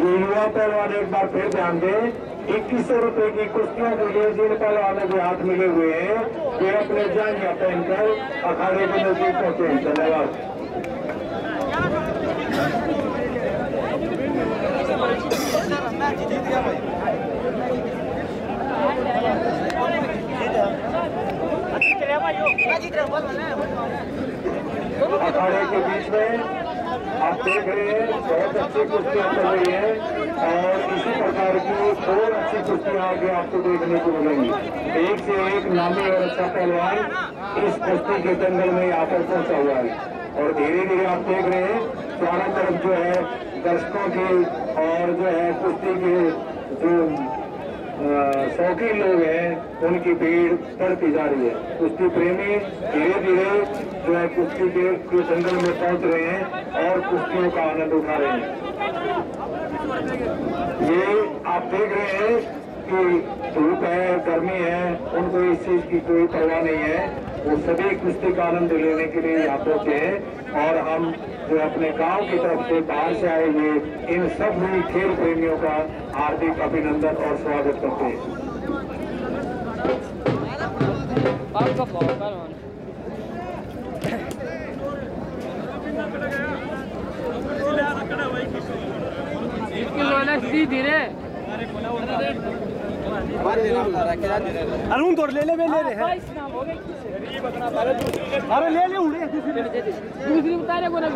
युवा पहलवान एक बार फिर ध्यान दें, इक्कीस सौ रुपए की कुश्तियों के लिए जिन पहलवानों के हाथ मिले हुए हैं। वे अपने जांघिया पहनकर अखाड़े के नज़दीक पहुँचे धन्यवाद। अखाड़े के बीच में आप देख रहे हैं, बहुत अच्छी कुश्तियाँ चल रही है और इसी प्रकार की और अच्छी कुश्तियाँ आगे आपको देखने को मिलेंगी। एक से एक नामी और अच्छा पहलवान इस कुश्ती के जंगल में आकर पहुँचा हुआ है। और धीरे धीरे आप देख रहे हैं, चारों तरफ़ जो है दर्शकों की और जो है कुश्ती के जो शौकीन लोग हैं उनकी भीड़ बढ़ती जा रही है। कुश्ती प्रेमी धीरे धीरे जो है कुश्ती के, जंगल में पहुँच रहे हैं और कुश्तियों का आनंद उठा रहे हैं। ये आप देख रहे हैं कि धूप है गर्मी है उनको इस चीज़ की कोई परवाह नहीं है। वो सभी कुश्ती का आनंद लेने के लिए यहाँ पहुँचे हैं और हम जो अपने गाँव की तरफ़ से बाहर से आए हुए इन सब भी खेल प्रेमियों का हार्दिक अभिनंदन और स्वागत करते हैं। धीरे। अरे हूँ तोड़ ले ले ले ले। अरे ले ले उड़े। दूसरी उतारे को ना